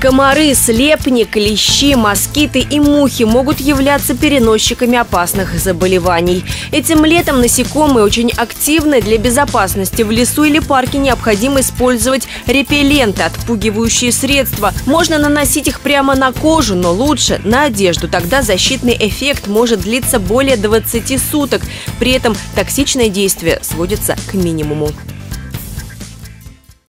Комары, слепни, клещи, москиты и мухи могут являться переносчиками опасных заболеваний. Этим летом насекомые очень активны. Для безопасности в лесу или парке необходимо использовать репелленты, отпугивающие средства. Можно наносить их прямо на кожу, но лучше на одежду. Тогда защитный эффект может длиться более 20 суток. При этом токсичное действие сводится к минимуму.